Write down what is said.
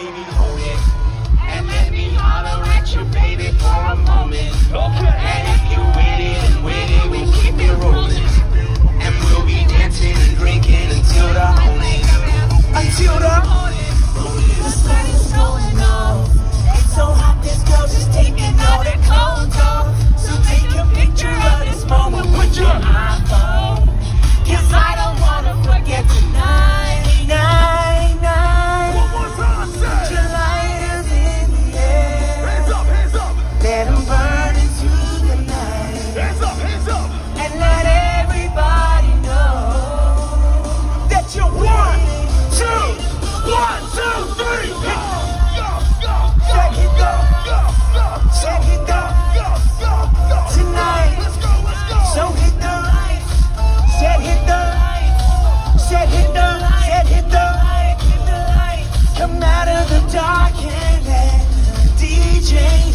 baby, hold it. And let me holler at you, baby, for a moment. Okay. And if you with it and with it, we keep it rolling. And we'll be dancing and drinking until the morning. Until the morning. The sun is going off. It's so hot, this girl just taking all their clothes off. So take a picture of this moment with your iPhone. dark and DJ